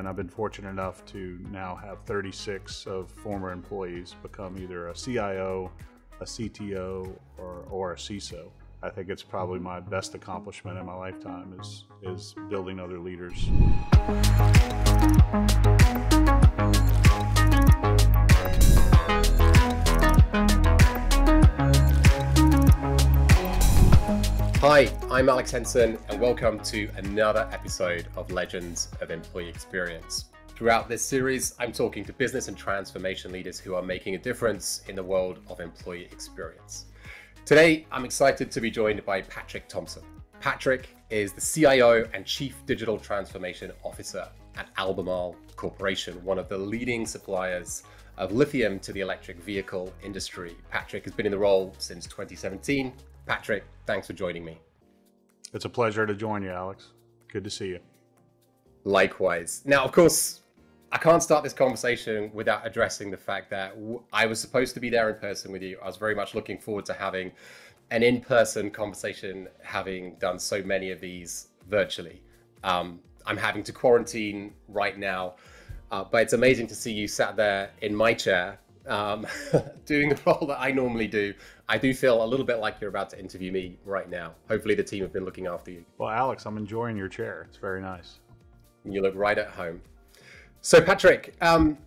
And I've been fortunate enough to now have 36 of former employees become either a CIO, a CTO, or, or a CISO. I think it's probably my best accomplishment in my lifetime is, is building other leaders. Hi, I'm Alex Henson, and welcome to another episode of Legends of Employee Experience. Throughout this series, I'm talking to business and transformation leaders who are making a difference in the world of employee experience. Today, I'm excited to be joined by Patrick Thompson. Patrick is the CIO and Chief Digital Transformation Officer at Albemarle Corporation, one of the leading suppliers of lithium to the electric vehicle industry. Patrick has been in the role since 2017 Patrick, thanks for joining me. It's a pleasure to join you, Alex. Good to see you. Likewise. Now, of course, I can't start this conversation without addressing the fact that I was supposed to be there in person with you. I was very much looking forward to having an in person conversation, having done so many of these virtually. Um, I'm having to quarantine right now, uh, but it's amazing to see you sat there in my chair um, doing the role that I normally do, I do feel a little bit like you're about to interview me right now. Hopefully, the team have been looking after you. Well, Alex, I'm enjoying your chair. It's very nice. You look right at home. So, Patrick, um,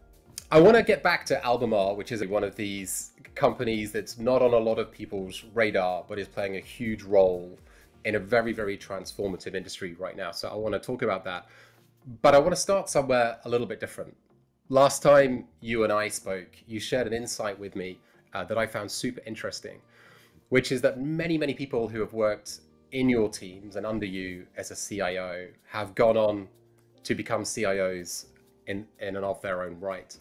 I want to get back to Albemarle, which is one of these companies that's not on a lot of people's radar, but is playing a huge role in a very, very transformative industry right now. So, I want to talk about that. But I want to start somewhere a little bit different last time you and I spoke, you shared an insight with me uh, that I found super interesting, which is that many, many people who have worked in your teams and under you as a CIO have gone on to become CIOs in, in and of their own right.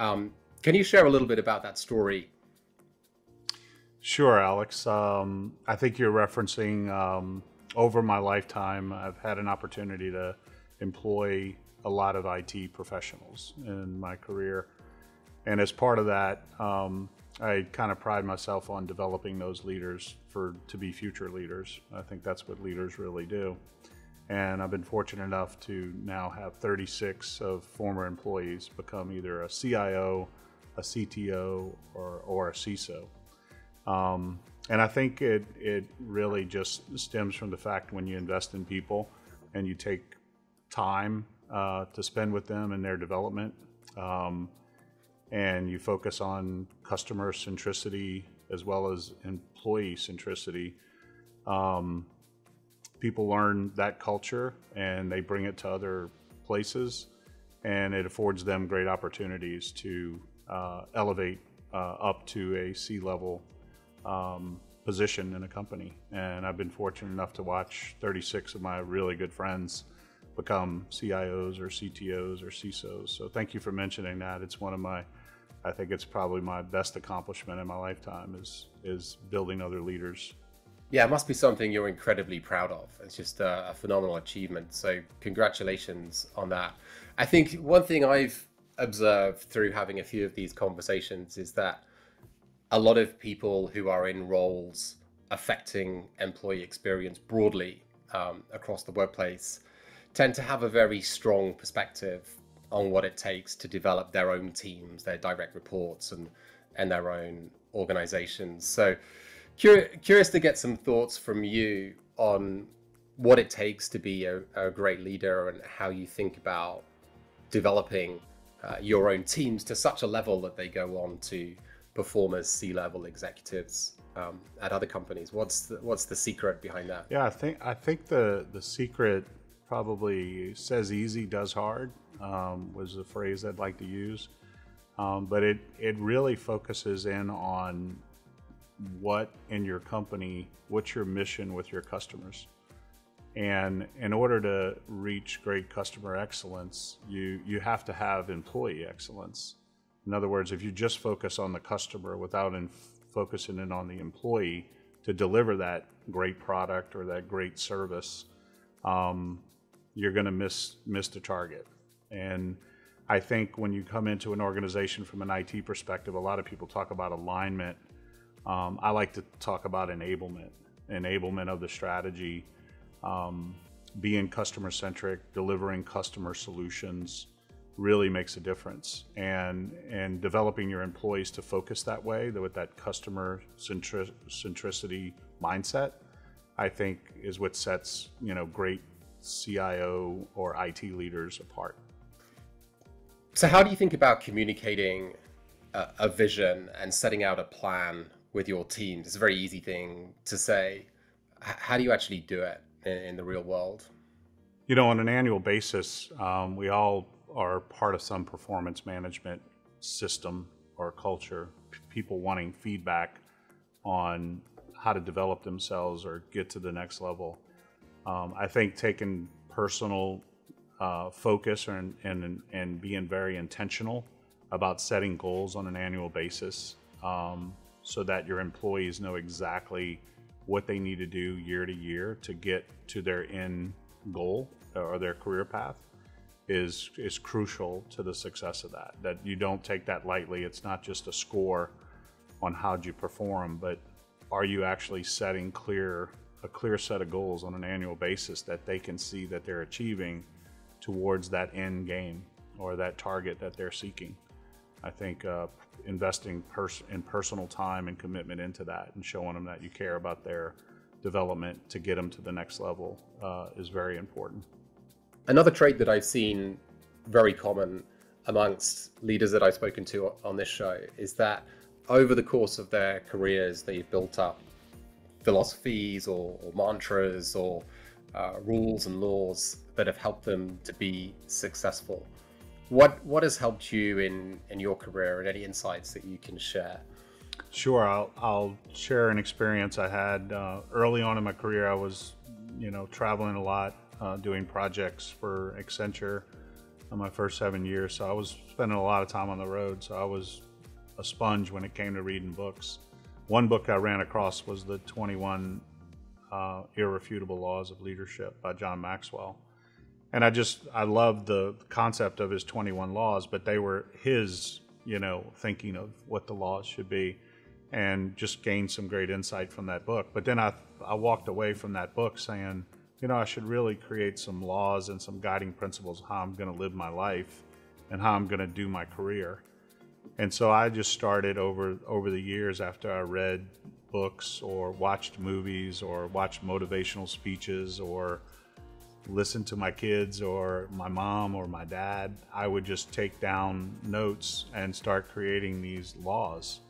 Um, can you share a little bit about that story? Sure, Alex. Um, I think you're referencing um, over my lifetime, I've had an opportunity to employ a lot of IT professionals in my career. And as part of that, um, I kind of pride myself on developing those leaders for to be future leaders. I think that's what leaders really do. And I've been fortunate enough to now have 36 of former employees become either a CIO, a CTO, or, or a CISO. Um, and I think it, it really just stems from the fact when you invest in people and you take time uh, to spend with them in their development. Um, and you focus on customer centricity as well as employee centricity. Um, people learn that culture and they bring it to other places, and it affords them great opportunities to uh, elevate uh, up to a C level um, position in a company. And I've been fortunate enough to watch 36 of my really good friends become CIOs or CTOs or CISOs. So thank you for mentioning that. It's one of my, I think it's probably my best accomplishment in my lifetime is is building other leaders. Yeah, it must be something you're incredibly proud of. It's just a, a phenomenal achievement. So congratulations on that. I think one thing I've observed through having a few of these conversations is that a lot of people who are in roles affecting employee experience broadly um, across the workplace tend to have a very strong perspective on what it takes to develop their own teams, their direct reports, and and their own organizations. So, curious to get some thoughts from you on what it takes to be a, a great leader and how you think about developing uh, your own teams to such a level that they go on to perform as C-level executives um, at other companies. What's the, what's the secret behind that? Yeah, I think I think the the secret probably says easy, does hard, um, was the phrase I'd like to use. Um, but it, it really focuses in on what in your company, what's your mission with your customers. And in order to reach great customer excellence, you, you have to have employee excellence. In other words, if you just focus on the customer without in focusing in on the employee to deliver that great product or that great service, um, you're going to miss miss the target. And I think when you come into an organization from an IT perspective, a lot of people talk about alignment. Um, I like to talk about enablement, enablement of the strategy. Um, being customer centric, delivering customer solutions really makes a difference. And and developing your employees to focus that way, with that customer centricity mindset, I think is what sets you know great CIO or IT leaders apart. So, how do you think about communicating a, a vision and setting out a plan with your teams? It's a very easy thing to say. H- how do you actually do it in, in, the real world? You know, on an annual basis, um, we all are part of some performance management system or culture. P- people wanting feedback on how to develop themselves or get to the next level. Um, I think taking personal uh, focus and, and, and being very intentional about setting goals on an annual basis um, so that your employees know exactly what they need to do year to year to get to their end goal or their career path is is crucial to the success of that. That you don't take that lightly. It's not just a score on how you perform but are you actually setting clear a clear set of goals on an annual basis that they can see that they're achieving towards that end game or that target that they're seeking. I think uh, investing pers- in personal time and commitment into that and showing them that you care about their development to get them to the next level uh, is very important. Another trait that I've seen very common amongst leaders that I've spoken to on this show is that over the course of their careers, they've built up philosophies or, or mantras or uh, rules and laws that have helped them to be successful. What what has helped you in in your career, and any insights that you can share? Sure, I'll I'll share an experience I had uh, early on in my career. I was, you know, traveling a lot, uh, doing projects for Accenture in my first seven years. So I was spending a lot of time on the road. So I was a sponge when it came to reading books. One book I ran across was the 21 uh, Irrefutable Laws of Leadership by John Maxwell. And I just, I loved the concept of his 21 laws, but they were his, you know, thinking of what the laws should be and just gained some great insight from that book. But then I, I walked away from that book saying, you know, I should really create some laws and some guiding principles of how I'm going to live my life and how I'm going to do my career. And so I just started over over the years after I read books or watched movies or watched motivational speeches or listened to my kids or my mom or my dad, I would just take down notes and start creating these laws.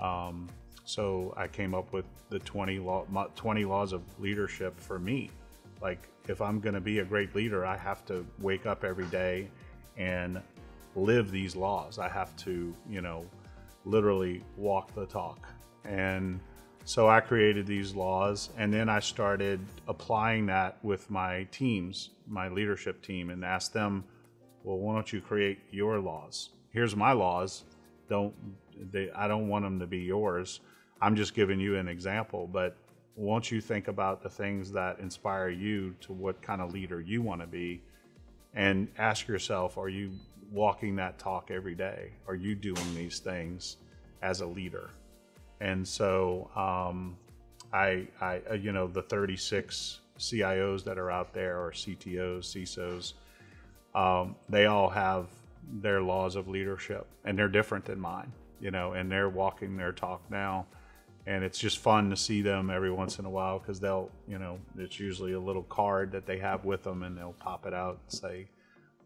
Um, so I came up with the 20, law, 20 laws of leadership for me. Like, if I'm going to be a great leader, I have to wake up every day and live these laws. I have to, you know, literally walk the talk. And so I created these laws and then I started applying that with my teams, my leadership team, and asked them, well, why don't you create your laws? Here's my laws. Don't they, I don't want them to be yours. I'm just giving you an example, but once you think about the things that inspire you to what kind of leader you want to be and ask yourself, are you walking that talk every day? Are you doing these things as a leader? And so, um, I, I, uh, you know, the 36 CIOs that are out there, or CTOs, CISOs, um, they all have their laws of leadership, and they're different than mine, you know, and they're walking their talk now. And it's just fun to see them every once in a while because they'll, you know, it's usually a little card that they have with them, and they'll pop it out and say,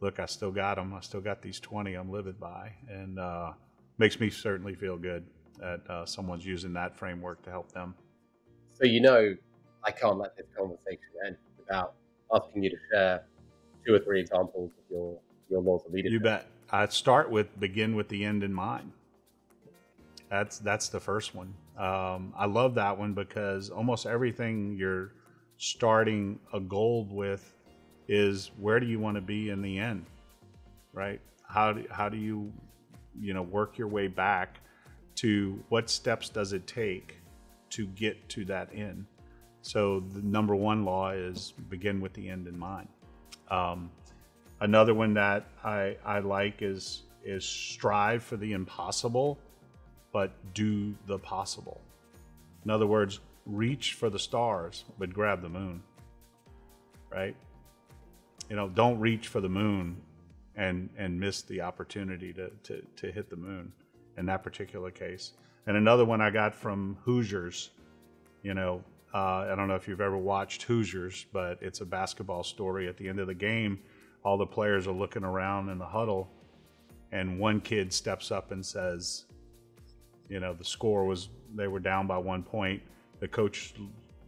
look, I still got them. I still got these 20 I'm living by. And uh, makes me certainly feel good that uh, someone's using that framework to help them. So, you know, I can't let this conversation end without asking you to share two or three examples of your, your laws of leadership. You bet. I'd start with begin with the end in mind. That's that's the first one. Um, I love that one because almost everything you're starting a goal with is where do you want to be in the end, right? How do, how do you, you know, work your way back to what steps does it take to get to that end? So the number one law is begin with the end in mind. Um, another one that I, I like is is strive for the impossible, but do the possible. In other words, reach for the stars, but grab the moon. Right? You know, don't reach for the moon and and miss the opportunity to, to, to hit the moon in that particular case. And another one I got from Hoosiers, you know, uh, I don't know if you've ever watched Hoosiers, but it's a basketball story. At the end of the game, all the players are looking around in the huddle, and one kid steps up and says, you know, the score was they were down by one point. The coach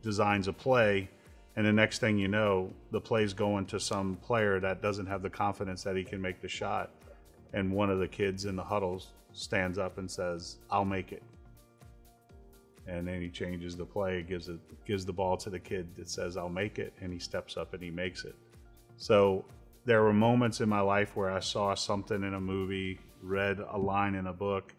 designs a play, and the next thing you know, the play's going to some player that doesn't have the confidence that he can make the shot. And one of the kids in the huddles stands up and says, I'll make it. And then he changes the play, gives it gives the ball to the kid that says, I'll make it, and he steps up and he makes it. So there were moments in my life where I saw something in a movie, read a line in a book,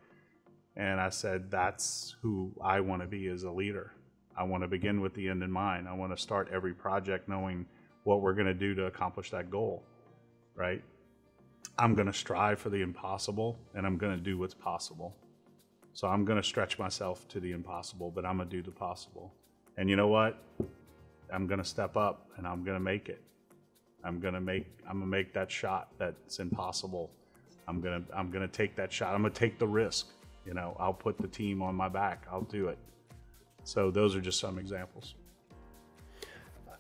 and I said, That's who I want to be as a leader. I want to begin with the end in mind. I want to start every project knowing what we're going to do to accomplish that goal, right? I'm going to strive for the impossible and I'm going to do what's possible. So I'm going to stretch myself to the impossible, but I'm going to do the possible. And you know what? I'm going to step up and I'm going to make it. I'm going to make I'm going to make that shot that's impossible. I'm going to I'm going to take that shot. I'm going to take the risk. You know, I'll put the team on my back. I'll do it. So those are just some examples.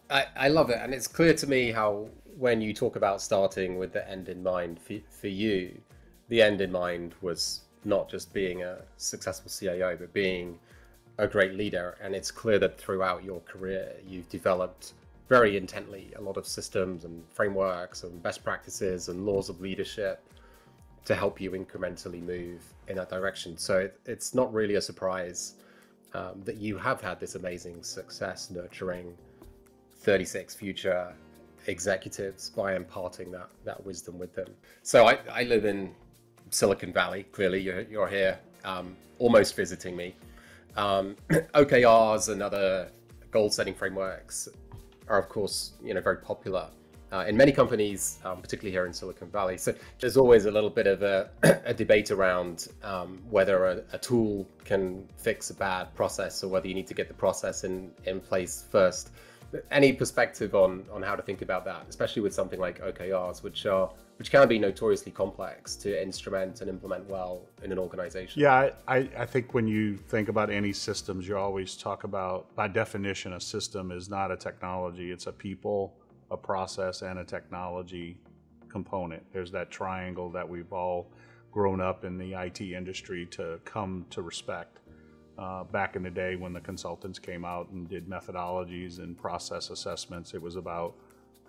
I, I love it. And it's clear to me how when you talk about starting with the end in mind for, for you, the end in mind was not just being a successful CIO, but being a great leader. And it's clear that throughout your career, you've developed very intently a lot of systems and frameworks and best practices and laws of leadership to help you incrementally move in that direction. So it, it's not really a surprise um, that you have had this amazing success nurturing 36 future executives by imparting that that wisdom with them. So I, I live in Silicon Valley. Clearly, you're, you're here, um, almost visiting me. Um, OKRs and other goal-setting frameworks are, of course, you know, very popular uh, in many companies, um, particularly here in Silicon Valley. So there's always a little bit of a, a debate around um, whether a, a, tool can fix a bad process or whether you need to get the process in, in place first any perspective on on how to think about that, especially with something like OKRs, which are which can be notoriously complex to instrument and implement well in an organization. Yeah, I, I think when you think about any systems, you always talk about by definition, a system is not a technology; it's a people, a process, and a technology component. There's that triangle that we've all grown up in the IT industry to come to respect uh, back in the day when the consultants came out and did methodologies and process assessments, it was about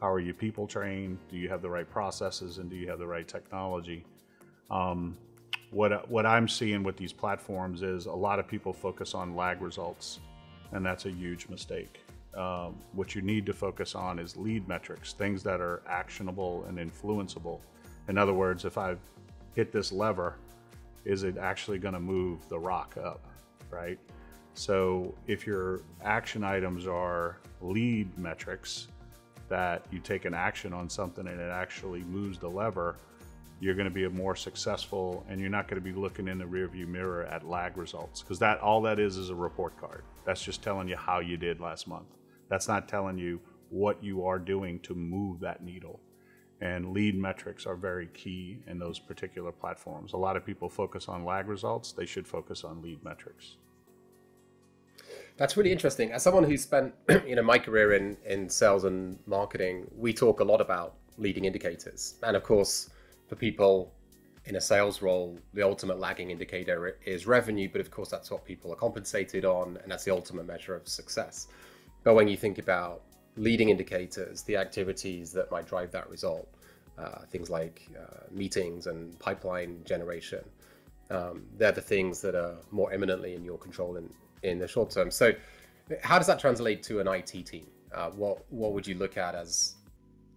how are you people trained? Do you have the right processes and do you have the right technology? Um, what what I'm seeing with these platforms is a lot of people focus on lag results, and that's a huge mistake. Um, what you need to focus on is lead metrics, things that are actionable and influenceable. In other words, if I hit this lever, is it actually going to move the rock up? right? So if your action items are lead metrics, that you take an action on something and it actually moves the lever, you're going to be more successful and you're not going to be looking in the rearview mirror at lag results because that all that is is a report card. That's just telling you how you did last month. That's not telling you what you are doing to move that needle. And lead metrics are very key in those particular platforms. A lot of people focus on lag results, they should focus on lead metrics. That's really interesting. As someone who's spent, you know, my career in in sales and marketing, we talk a lot about leading indicators. And of course, for people in a sales role, the ultimate lagging indicator is revenue, but of course that's what people are compensated on and that's the ultimate measure of success. But when you think about leading indicators, the activities that might drive that result, uh, things like uh, meetings and pipeline generation, um, they're the things that are more eminently in your control in, in the short term. So, how does that translate to an IT team? Uh, what what would you look at as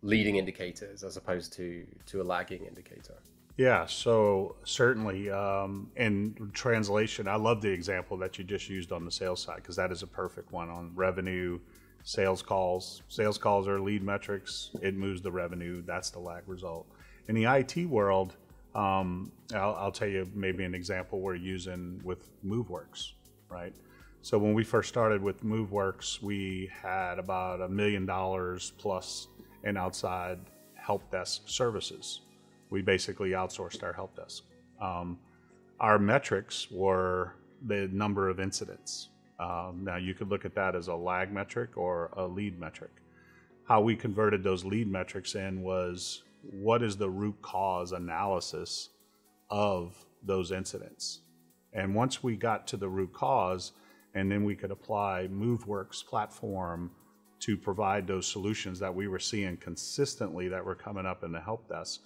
leading indicators as opposed to to a lagging indicator? Yeah, so certainly um, in translation, I love the example that you just used on the sales side because that is a perfect one on revenue, sales calls. Sales calls are lead metrics. It moves the revenue. That's the lag result. In the IT world, um, I'll, I'll, tell you maybe an example we're using with Moveworks, right? So when we first started with Moveworks, we had about a million dollars plus in outside help desk services. We basically outsourced our help desk. Um, our metrics were the number of incidents. Um, now, you could look at that as a lag metric or a lead metric. How we converted those lead metrics in was what is the root cause analysis of those incidents? And once we got to the root cause, and then we could apply Moveworks platform to provide those solutions that we were seeing consistently that were coming up in the help desk,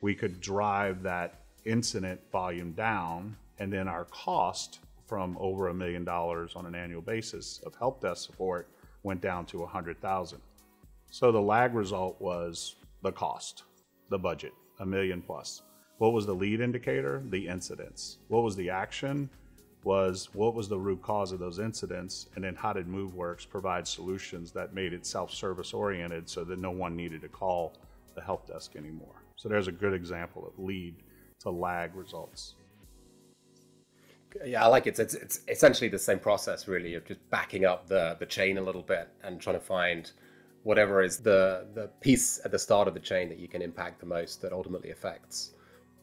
we could drive that incident volume down, and then our cost from over a million dollars on an annual basis of help desk support went down to a hundred thousand. So the lag result was the cost, the budget, a million plus. What was the lead indicator? The incidents. What was the action? Was what was the root cause of those incidents? And then how did Moveworks provide solutions that made it self service oriented so that no one needed to call the help desk anymore? So there's a good example of lead to lag results. Yeah, I like it. It's, it's essentially the same process, really, of just backing up the, the chain a little bit and trying to find whatever is the, the piece at the start of the chain that you can impact the most that ultimately affects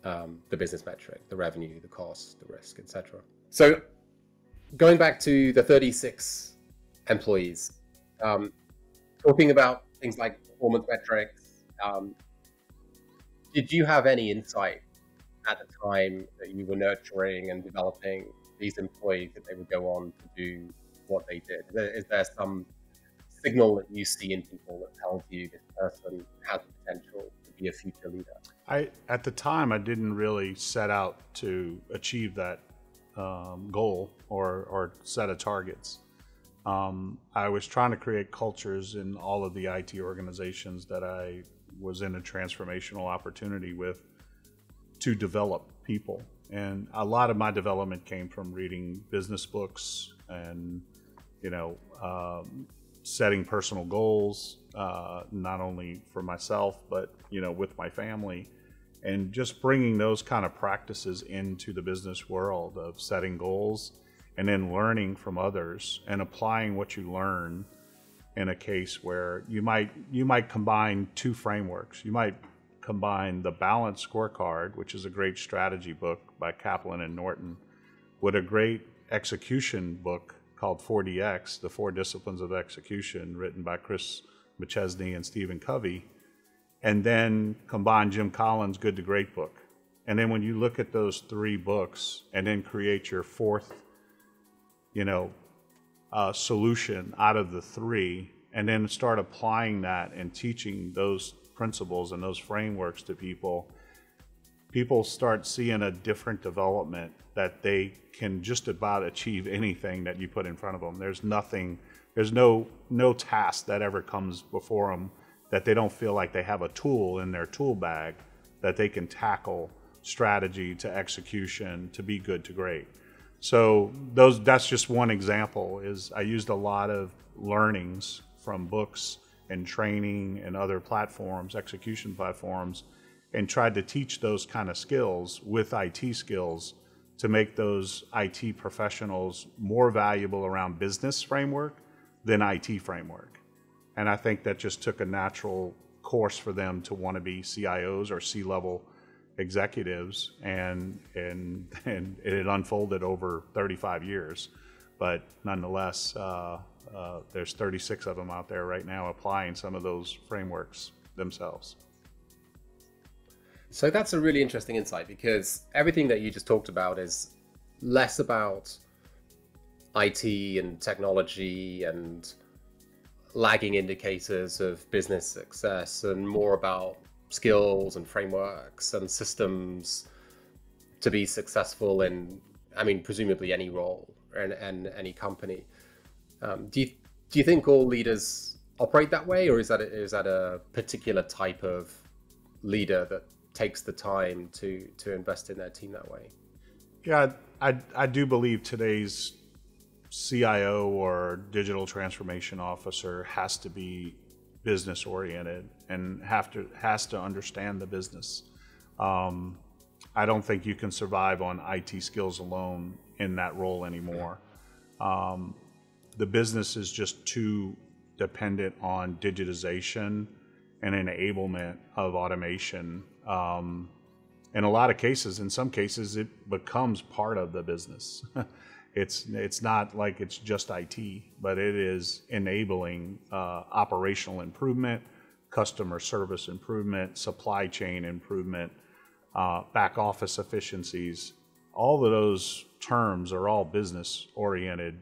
um, the business metric, the revenue, the cost, the risk, etc. So, going back to the 36 employees, um, talking about things like performance metrics, um, did you have any insight at the time that you were nurturing and developing these employees that they would go on to do what they did? Is there, is there some signal that you see in people that tells you this person has the potential to be a future leader? I at the time I didn't really set out to achieve that um, goal or or set of targets. Um, I was trying to create cultures in all of the IT organizations that I was in a transformational opportunity with to develop people. And a lot of my development came from reading business books and, you know, um, setting personal goals, uh, not only for myself, but, you know, with my family. And just bringing those kind of practices into the business world of setting goals and then learning from others and applying what you learn in a case where you might you might combine two frameworks. You might combine the Balance Scorecard, which is a great strategy book by Kaplan and Norton, with a great execution book called 4DX, The Four Disciplines of Execution, written by Chris McChesney and Stephen Covey, and then combine Jim Collins' Good to Great book. And then when you look at those three books and then create your fourth, you know, uh, solution out of the three, and then start applying that and teaching those principles and those frameworks to people, people start seeing a different development that they can just about achieve anything that you put in front of them. There's nothing, there's no no task that ever comes before them that they don't feel like they have a tool in their tool bag that they can tackle strategy to execution to be good to great. So those that's just one example is I used a lot of learnings from books and training and other platforms, execution platforms, and tried to teach those kind of skills with IT skills to make those IT professionals more valuable around business framework than IT framework. And I think that just took a natural course for them to want to be CIOs or C level executives, and, and, and it unfolded over 35 years. But nonetheless, uh, uh, there's 36 of them out there right now applying some of those frameworks themselves. So that's a really interesting insight because everything that you just talked about is less about IT and technology and lagging indicators of business success and more about skills and frameworks and systems to be successful in, I mean, presumably any role and, and any company. Um, do you do you think all leaders operate that way, or is that a, is that a particular type of leader that takes the time to to invest in their team that way? Yeah, I I do believe today's CIO or digital transformation officer has to be business oriented and have to has to understand the business. Um, I don't think you can survive on IT skills alone in that role anymore. Um, the business is just too dependent on digitization and enablement of automation. Um, in a lot of cases, in some cases, it becomes part of the business. it's it's not like it's just IT, but it is enabling uh, operational improvement, customer service improvement, supply chain improvement, uh, back office efficiencies. All of those terms are all business oriented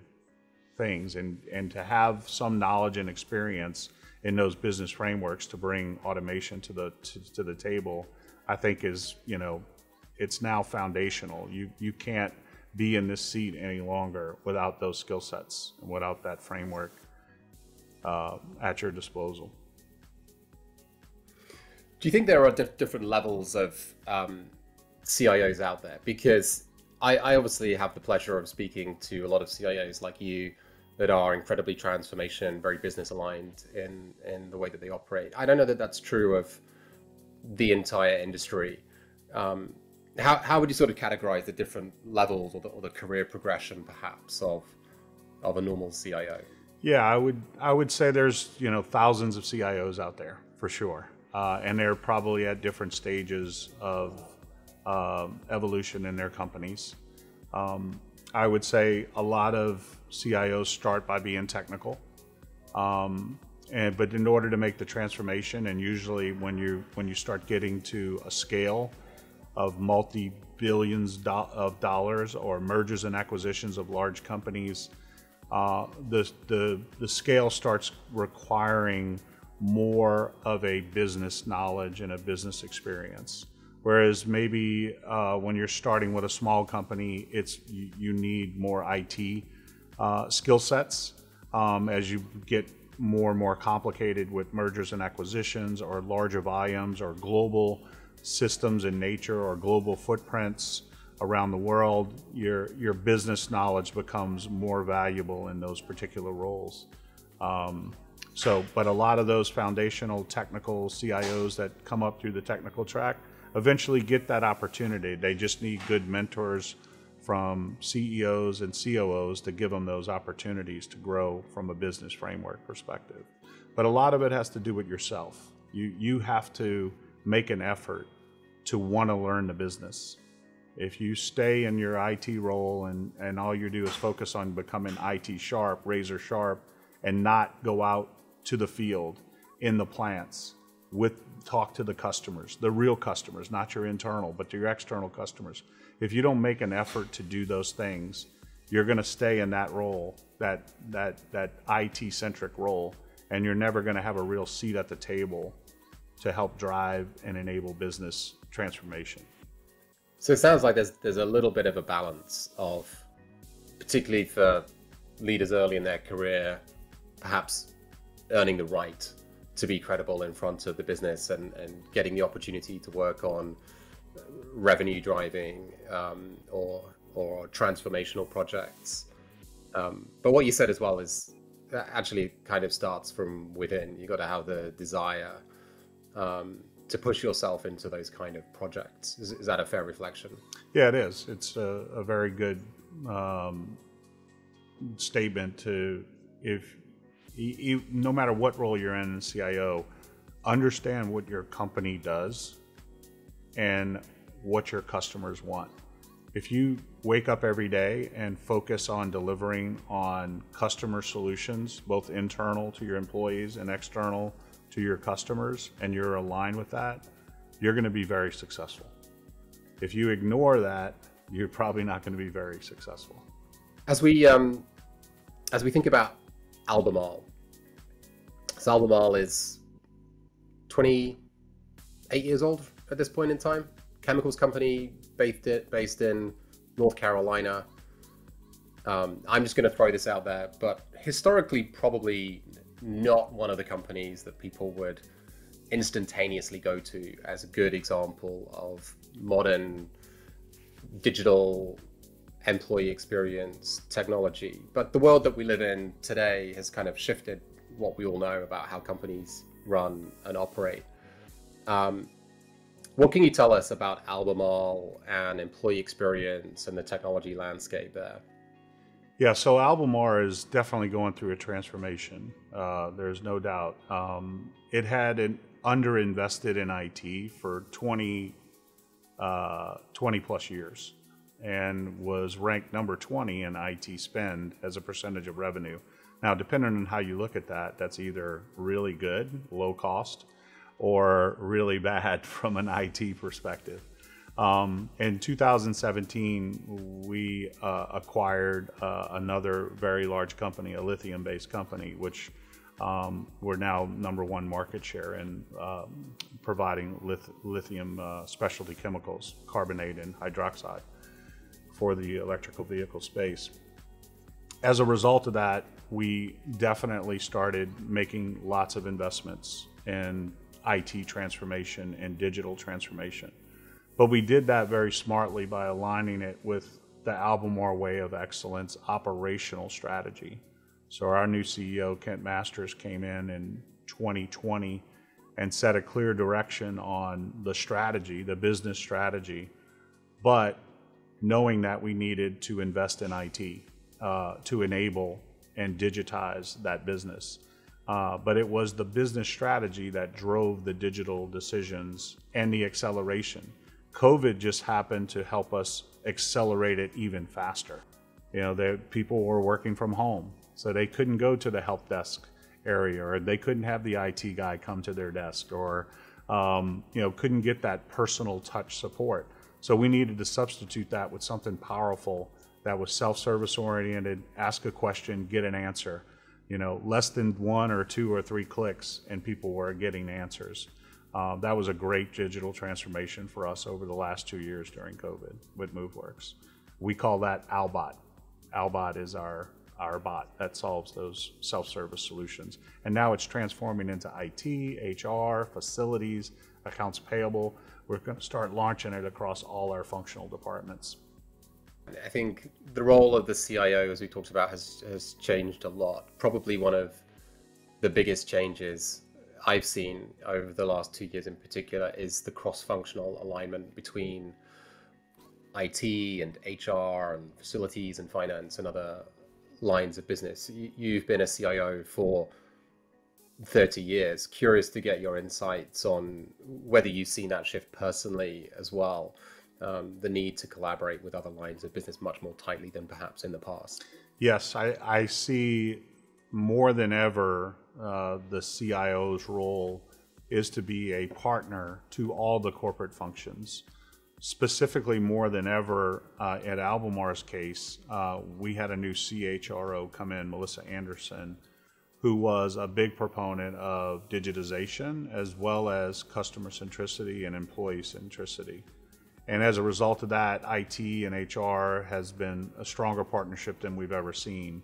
things, and and to have some knowledge and experience in those business frameworks to bring automation to the to, to the table, I think is you know, it's now foundational. You you can't be in this seat any longer without those skill sets and without that framework uh, at your disposal. Do you think there are different levels of um, CIOs out there? Because I, I, obviously have the pleasure of speaking to a lot of CIOs like you that are incredibly transformation, very business aligned in in the way that they operate. I don't know that that's true of the entire industry. Um, how, how would you sort of categorize the different levels or the, or the career progression perhaps of of a normal CIO? Yeah, I would I would say there's you know thousands of CIOs out there for sure, uh, and they're probably at different stages of uh, evolution in their companies. Um, I would say a lot of CIOs start by being technical, um, and but in order to make the transformation, and usually when you when you start getting to a scale of multi billions do- of dollars or mergers and acquisitions of large companies, uh, the, the, the scale starts requiring more of a business knowledge and a business experience. Whereas maybe uh, when you're starting with a small company, it's you, you need more IT uh, skill sets. Um, as you get more and more complicated with mergers and acquisitions or larger volumes or global systems in nature or global footprints around the world, your your business knowledge becomes more valuable in those particular roles. Um, so, but a lot of those foundational technical CIOs that come up through the technical track eventually get that opportunity. They just need good mentors from CEOs and COOs to give them those opportunities to grow from a business framework perspective. But a lot of it has to do with yourself. You you have to make an effort to want to learn the business. If you stay in your IT role and, and all you do is focus on becoming IT sharp, razor sharp, and not go out to the field in the plants with talk to the customers, the real customers, not your internal, but your external customers. If you don't make an effort to do those things, you're going to stay in that role, that that that IT centric role, and you're never going to have a real seat at the table to help drive and enable business transformation. So it sounds like there's there's a little bit of a balance of, particularly for leaders early in their career, perhaps earning the right to be credible in front of the business and, and getting the opportunity to work on revenue driving um, or or transformational projects. Um, but what you said as well is actually kind of starts from within. You got to have the desire um, to push yourself into those kind of projects. Is, is that a fair reflection? Yeah, it is. It's a, a very good um, statement to if you, no matter what role you're in CIO, understand what your company does and what your customers want. If you wake up every day and focus on delivering on customer solutions, both internal to your employees and external to your customers and you're aligned with that, you're going to be very successful. If you ignore that, you're probably not going to be very successful. As we um, as we think about Albemarle, so Albemarle is 28 years old at this point in time. Chemicals company based it based in North Carolina. Um, I'm just going to throw this out there, but historically, probably not one of the companies that people would instantaneously go to as a good example of modern digital employee experience technology. But the world that we live in today has kind of shifted what we all know about how companies run and operate. Um, what can you tell us about Albemarle and employee experience and the technology landscape there? Yeah, so Albemarle is definitely going through a transformation. Uh, there's no doubt. Um, it had an, underinvested in IT for 20, uh, 20 plus years and was ranked number 20 in IT spend as a percentage of revenue. Now, depending on how you look at that, that's either really good, low cost, or really bad from an IT perspective. Um, in 2017, we uh, acquired uh, another very large company, a lithium based company, which um, we're now number one market share in um, providing lith- lithium uh, specialty chemicals, carbonate and hydroxide, for the electrical vehicle space. As a result of that, we definitely started making lots of investments in IT transformation and digital transformation. But we did that very smartly by aligning it with the Albemarle Way of Excellence operational strategy. So our new CEO, Kent Masters, came in in 2020 and set a clear direction on the strategy, the business strategy, but knowing that we needed to invest in IT uh, to enable and digitize that business. Uh, but it was the business strategy that drove the digital decisions and the acceleration. COVID just happened to help us accelerate it even faster. You know, people were working from home, so they couldn't go to the help desk area, or they couldn't have the IT guy come to their desk, or um, you know, couldn't get that personal touch support. So we needed to substitute that with something powerful that was self-service oriented. Ask a question, get an answer. You know, less than one or two or three clicks, and people were getting answers. Uh, that was a great digital transformation for us over the last two years during COVID with Moveworks. We call that Albot. Albot is our our bot that solves those self-service solutions. And now it's transforming into IT, HR, facilities, accounts payable. We're going to start launching it across all our functional departments. I think the role of the CIO, as we talked about, has has changed a lot. Probably one of the biggest changes I've seen over the last two years in particular is the cross-functional alignment between IT and HR and facilities and finance and other lines of business. You've been a CIO for 30 years. Curious to get your insights on whether you've seen that shift personally as well. Um, the need to collaborate with other lines of business much more tightly than perhaps in the past. Yes, I, I see more than ever uh, the CIO's role is to be a partner to all the corporate functions. Specifically, more than ever, uh, at Albemarle's case, uh, we had a new CHRO come in, Melissa Anderson, who was a big proponent of digitization as well as customer centricity and employee centricity. And as a result of that, IT and HR has been a stronger partnership than we've ever seen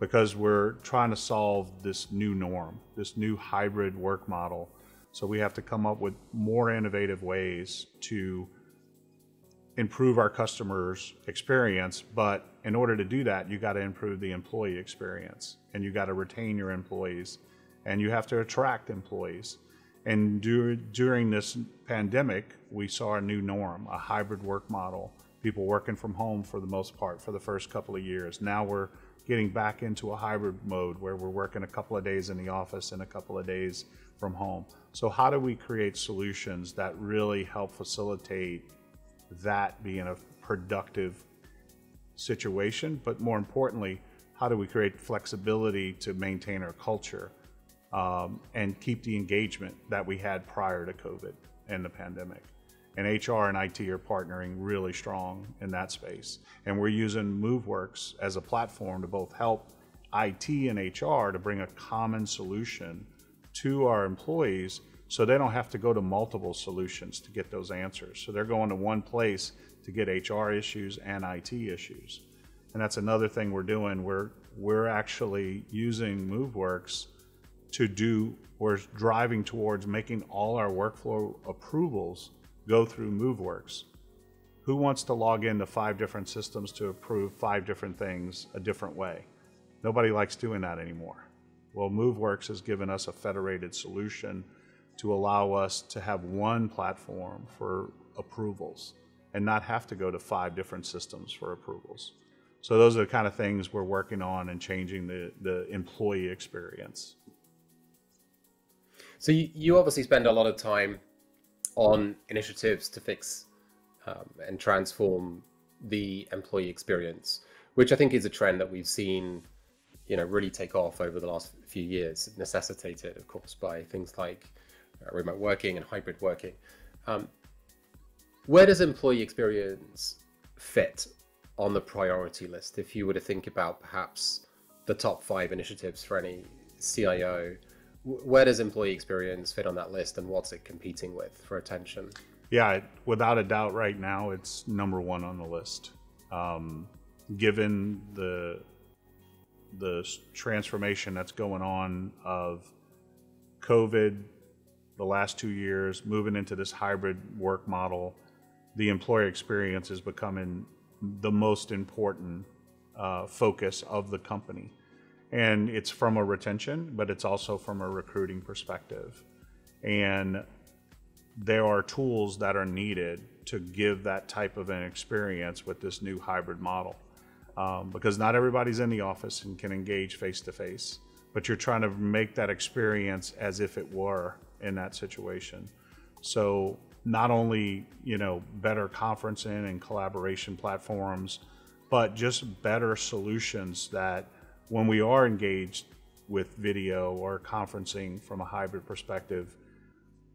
because we're trying to solve this new norm, this new hybrid work model. So we have to come up with more innovative ways to improve our customers' experience. But in order to do that, you got to improve the employee experience and you got to retain your employees and you have to attract employees. And dur- during this pandemic, we saw a new norm, a hybrid work model, people working from home for the most part for the first couple of years. Now we're getting back into a hybrid mode where we're working a couple of days in the office and a couple of days from home. So, how do we create solutions that really help facilitate that being a productive situation? But more importantly, how do we create flexibility to maintain our culture um, and keep the engagement that we had prior to COVID and the pandemic? and HR and IT are partnering really strong in that space. And we're using Moveworks as a platform to both help IT and HR to bring a common solution to our employees so they don't have to go to multiple solutions to get those answers. So they're going to one place to get HR issues and IT issues. And that's another thing we're doing. We're we're actually using Moveworks to do we're driving towards making all our workflow approvals go through Moveworks. Who wants to log into five different systems to approve five different things a different way? Nobody likes doing that anymore. Well, Moveworks has given us a federated solution to allow us to have one platform for approvals and not have to go to five different systems for approvals. So those are the kind of things we're working on and changing the, the employee experience. So you, you obviously spend a lot of time on initiatives to fix um, and transform the employee experience, which I think is a trend that we've seen, you know, really take off over the last few years, necessitated, of course, by things like remote working and hybrid working. Um, where does employee experience fit on the priority list if you were to think about perhaps the top five initiatives for any CIO? Where does employee experience fit on that list and what's it competing with for attention? Yeah, without a doubt, right now it's number one on the list. Um, given the the transformation that's going on of COVID, the last two years, moving into this hybrid work model, the employer experience is becoming the most important uh, focus of the company. And it's from a retention, but it's also from a recruiting perspective. And there are tools that are needed to give that type of an experience with this new hybrid model. Um, because not everybody's in the office and can engage face to face, but you're trying to make that experience as if it were in that situation. So not only you know better conferencing and collaboration platforms, but just better solutions that when we are engaged with video or conferencing from a hybrid perspective,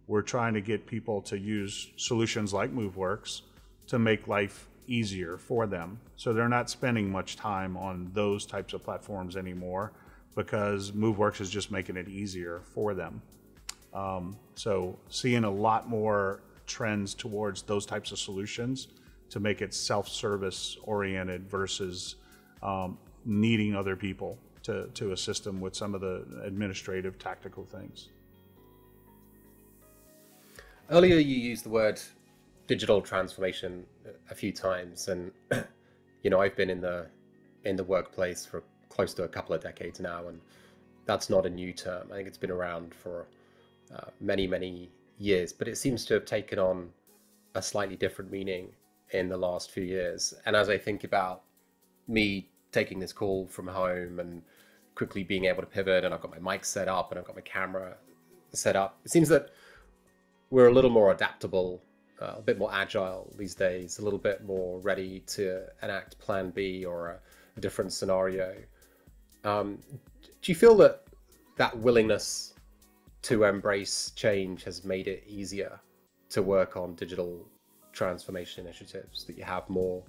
we're trying to get people to use solutions like Moveworks to make life easier for them. So they're not spending much time on those types of platforms anymore because Moveworks is just making it easier for them. Um, so seeing a lot more trends towards those types of solutions to make it self-service oriented versus um, needing other people to, to assist them with some of the administrative tactical things. Earlier, you used the word digital transformation a few times, and you know I've been in the in the workplace for close to a couple of decades now, and that's not a new term. I think it's been around for uh, many many years, but it seems to have taken on a slightly different meaning in the last few years. And as I think about me taking this call from home and quickly being able to pivot, and I've got my mic set up and I've got my camera set up, it seems that we're a little more adaptable, uh, a bit more agile these days, a little bit more ready to enact Plan B or a, a different scenario. Um, do you feel that that willingness to embrace change has made it easier to work on digital transformation initiatives? That you have more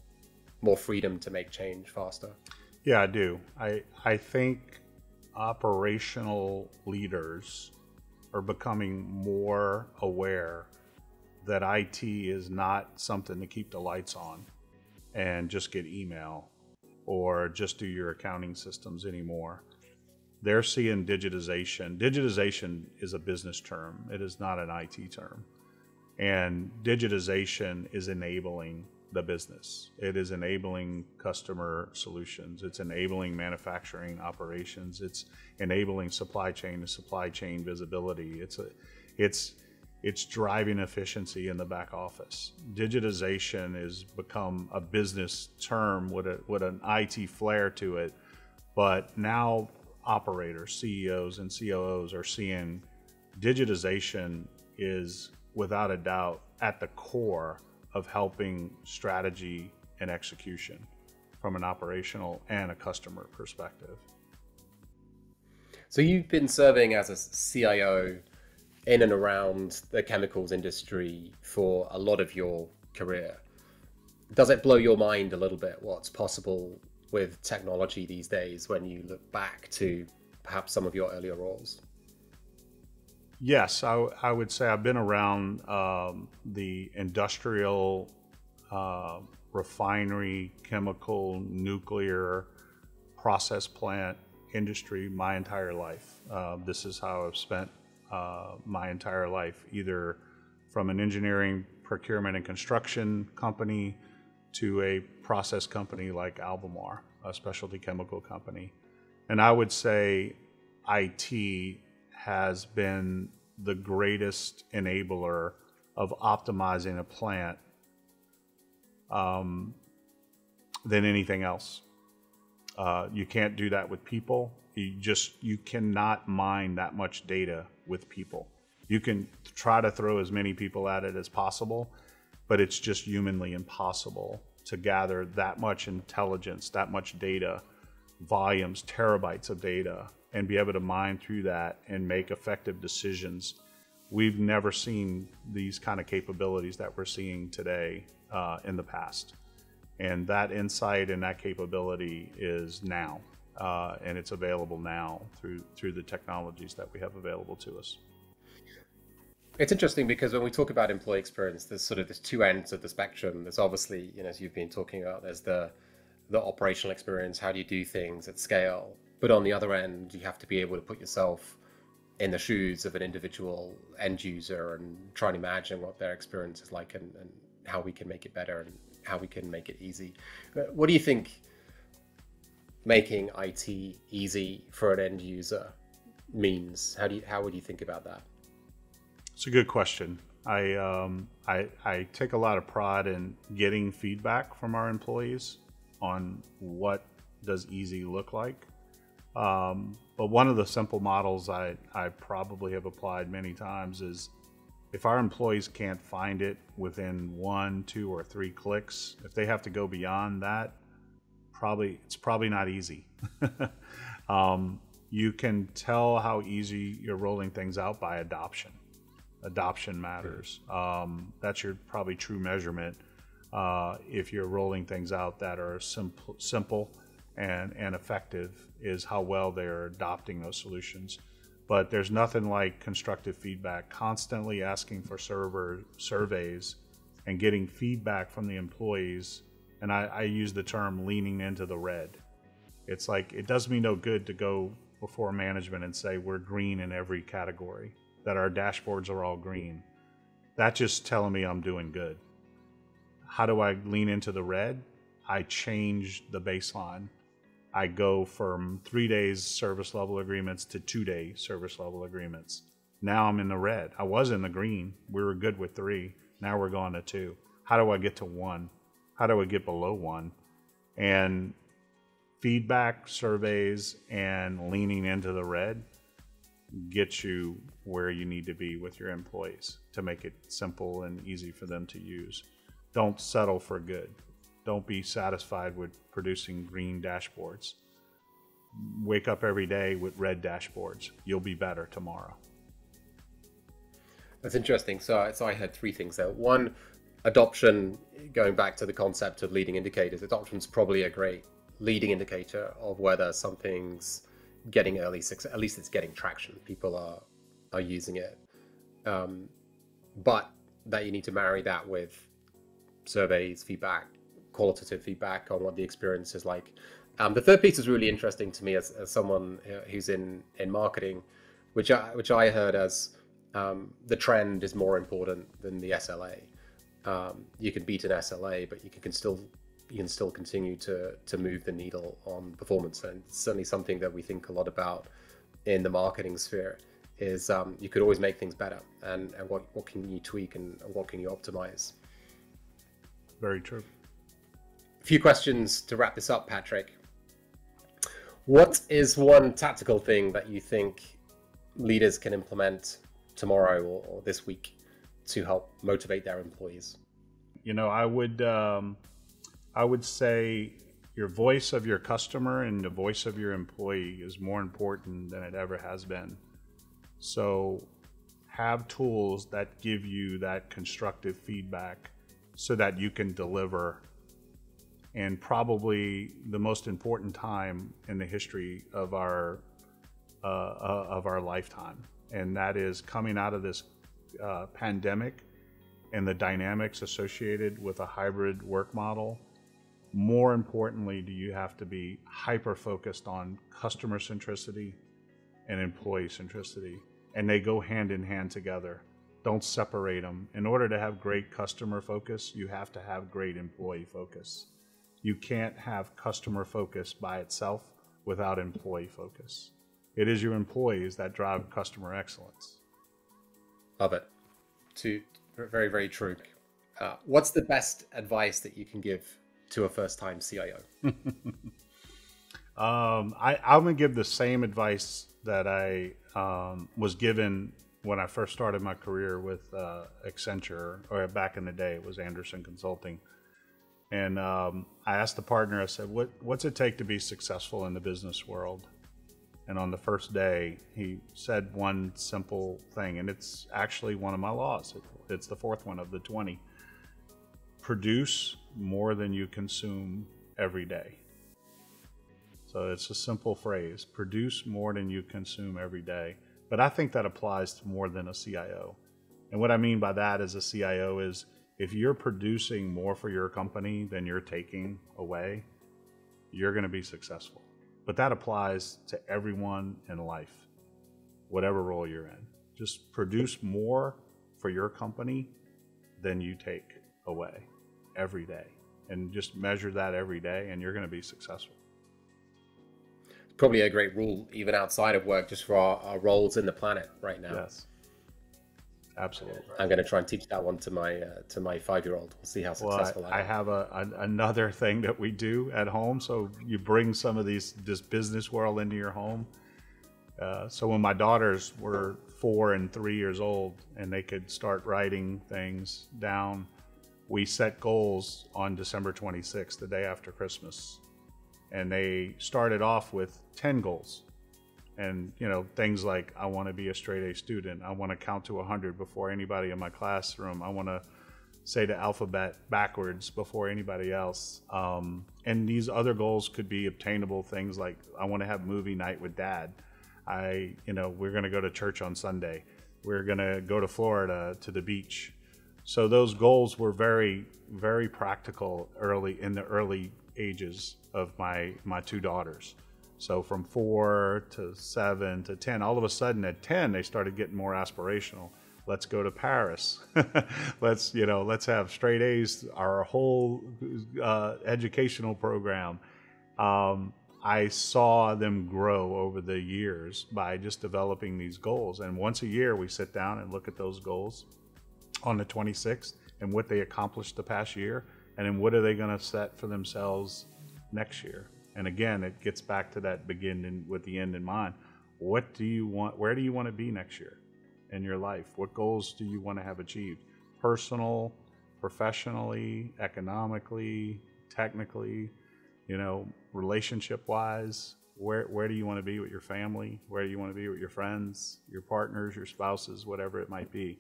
more freedom to make change faster? Yeah, I do. I I think operational leaders are becoming more aware that IT is not something to keep the lights on and just get email or just do your accounting systems anymore. They're seeing digitization. Digitization is a business term, it is not an IT term. And digitization is enabling the business. It is enabling customer solutions. It's enabling manufacturing operations. It's enabling supply chain supply chain visibility. It's a, it's it's driving efficiency in the back office. Digitization has become a business term with a with an IT flair to it, but now operators, CEOs, and COOs are seeing digitization is without a doubt at the core of helping strategy and execution from an operational and a customer perspective. So you've been serving as a CIO in and around the chemicals industry for a lot of your career. Does it blow your mind a little bit what's possible with technology these days when you look back to perhaps some of your earlier roles? Yes, I, I would say I've been around um, the industrial, uh, refinery, chemical, nuclear, process plant industry my entire life. Uh, this is how I've spent uh, my entire life, either from an engineering, procurement, and construction company to a process company like Albemarle, a specialty chemical company. And I would say IT has been the greatest enabler of optimizing a plant um, than anything else. Uh, you can't do that with people. You just you cannot mine that much data with people. You can try to throw as many people at it as possible, but it's just humanly impossible to gather that much intelligence, that much data, volumes, terabytes of data, and be able to mine through that and make effective decisions. We've never seen these kind of capabilities that we're seeing today uh, in the past. And that insight and that capability is now, uh, and it's available now through through the technologies that we have available to us. It's interesting because when we talk about employee experience, there's sort of there's two ends of the spectrum. There's obviously, you know, as you've been talking about, there's the the operational experience, how do you do things at scale? But on the other end, you have to be able to put yourself in the shoes of an individual end user and try and imagine what their experience is like and, and how we can make it better and how we can make it easy. Uh, what do you think making IT easy for an end user means? How do you how would you think about that? It's a good question. I um, I, I take a lot of pride in getting feedback from our employees on what does easy look like. Um, but one of the simple models I, I probably have applied many times is if our employees can't find it within one, two, or three clicks, if they have to go beyond that, probably it's probably not easy. um, you can tell how easy you're rolling things out by adoption. Adoption matters. Um, that's your probably true measurement. Uh, if you're rolling things out that are simple, simple and, and effective, is how well they're adopting those solutions but there's nothing like constructive feedback. Constantly asking for server surveys and getting feedback from the employees. And I, I use the term leaning into the red. It's like it does me no good to go before management and say we're green in every category, that our dashboards are all green. That's just telling me I'm doing good. How do I lean into the red? I change the baseline I go from three days service level agreements to two day service level agreements. Now I'm in the red. I was in the green. We were good with three. Now we're going to two. How do I get to one? How do I get below one? And feedback, surveys, and leaning into the red get you where you need to be with your employees to make it simple and easy for them to use. Don't settle for good. Don't be satisfied with producing green dashboards. Wake up every day with red dashboards. You'll be better tomorrow. That's interesting. So, so I had three things there. One, adoption, going back to the concept of leading indicators, adoption is probably a great leading indicator of whether something's getting early success. At least it's getting traction. People are are using it. Um, but that you need to marry that with surveys, feedback, qualitative feedback on what the experience is like. Um, the third piece is really interesting to me as, as someone who's in, in marketing, which I, which I heard as um, the trend is more important than the SLA. Um, you can beat an SLA, but you can still you can still continue to to move the needle on performance, and certainly something that we think a lot about in the marketing sphere. Is um, you could always make things better, and, and what what can you tweak and, and what can you optimize? Very true A few questions to wrap this up, Patrick. What is one tactical thing that you think leaders can implement tomorrow or, or this week to help motivate their employees? You know, I would um, I would say your voice of your customer and the voice of your employee is more important than it ever has been. So have tools that give you that constructive feedback so that you can deliver. And probably the most important time in the history of our uh, uh, of our lifetime, and that is coming out of this uh, pandemic and the dynamics associated with a hybrid work model. More importantly, do you have to be hyper focused on customer centricity and employee centricity, and they go hand in hand together. Don't separate them. In order to have great customer focus, you have to have great employee focus you can't have customer focus by itself without employee focus. It is your employees that drive customer excellence. Love it. To very very true. Uh, what's the best advice that you can give to a first time CIO? um, I, I'm gonna give the same advice that I um, was given when I first started my career with uh, Accenture, or back in the day, it was Andersen Consulting. And um, I asked the partner, I said, what, What's it take to be successful in the business world? And on the first day, he said one simple thing, and it's actually one of my laws. It's the fourth one of the 20. Produce more than you consume every day. So it's a simple phrase produce more than you consume every day. But I think that applies to more than a CIO. And what I mean by that as a CIO is if you're producing more for your company than you're taking away, you're going to be successful. But that applies to everyone in life, whatever role you're in. Just produce more for your company than you take away every day. And just measure that every day, and you're going to be successful probably a great rule even outside of work just for our, our roles in the planet right now. Yes. Absolutely. I'm going to try and teach that one to my uh, to my five year old we'll see how successful well, I, I, have a, a, another thing that we do at home. So you bring some of these this business world into your home. Uh, so when my daughters were four and three years old and they could start writing things down we set goals on december 26th the day after christmas and they started off with 10 goals. And you know things like i want to be a straight a student i want to count to 100 before anybody in my classroom i want to say the alphabet backwards before anybody else um, and these other goals could be obtainable things like i want to have movie night with dad. I you know we're going to go to church on sunday we're going to go to florida to the beach. So those goals were very very practical early in the early ages of my my two daughters. So from four to seven to ten, all of a sudden at ten they started getting more aspirational. Let's go to Paris. let's you know let's have straight A's. Our whole uh, educational program. Um, I saw them grow over the years by just developing these goals. And once a year, we sit down and look at those goals on the 26th and what they accomplished the past year and then what are they going to set for themselves next year? And again it gets back to that beginning with the end in mind. What do you want where do you want to be next year in your life? What goals do you want to have achieved? Personal professionally economically technically you know relationship wise where where do you want to be with your family? Where do you want to be with your friends your partners your spouses whatever it might be?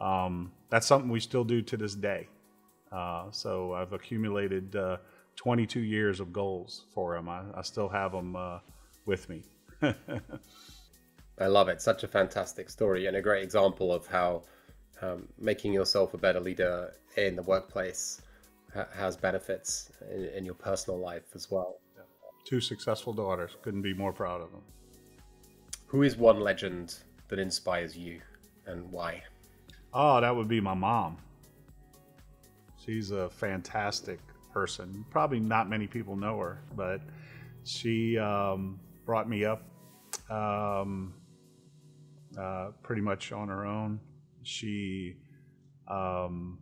Um, that's something we still do to this day uh, so I've accumulated uh, 22 years of goals for him. I, I still have them uh, with me. I love it. Such a fantastic story and a great example of how um, making yourself a better leader in the workplace ha- has benefits in, in, your personal life as well. Yeah. Two successful daughters. Couldn't be more proud of them. Who is one legend that inspires you and why? Oh, that would be my mom. She's a fantastic person. Probably not many people know her, but she um, brought me up um, uh, pretty much on her own. She, um,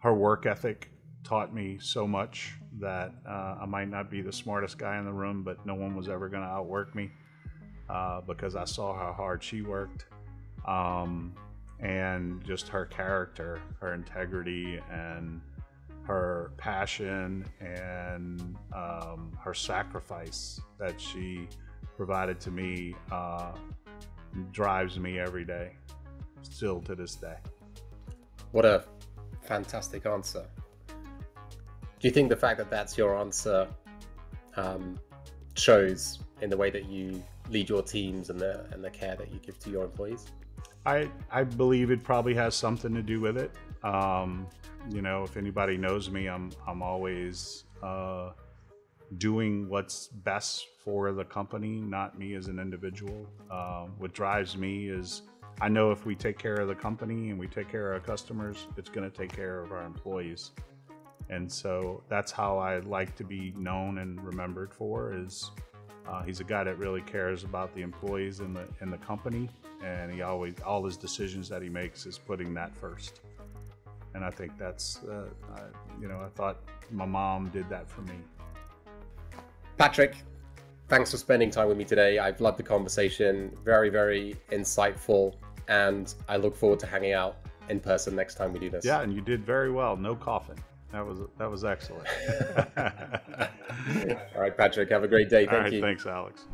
her work ethic taught me so much that uh, I might not be the smartest guy in the room, but no one was ever going to outwork me uh, because I saw how hard she worked. Um, and just her character, her integrity, and her passion and um, her sacrifice that she provided to me uh, drives me every day, still to this day. What a fantastic answer. Do you think the fact that that's your answer um, shows in the way that you lead your teams and the and the care that you give to your employees? I I believe it probably has something to do with it. Um, you know, if anybody knows me, I'm I'm always uh, doing what's best for the company, not me as an individual. Uh, what drives me is I know if we take care of the company and we take care of our customers, it's going to take care of our employees. And so that's how I like to be known and remembered for is uh, he's a guy that really cares about the employees in the in the company, and he always all his decisions that he makes is putting that first and I think that's, uh, I, you know, I thought my mom did that for me. Patrick, thanks for spending time with me today. I've loved the conversation. Very, very insightful. and I look forward to hanging out in person next time we do this. Yeah, and you did very well. No coughing. That was that was excellent. All right, Patrick. Have a great day. Thank All right, you. Thanks, Alex.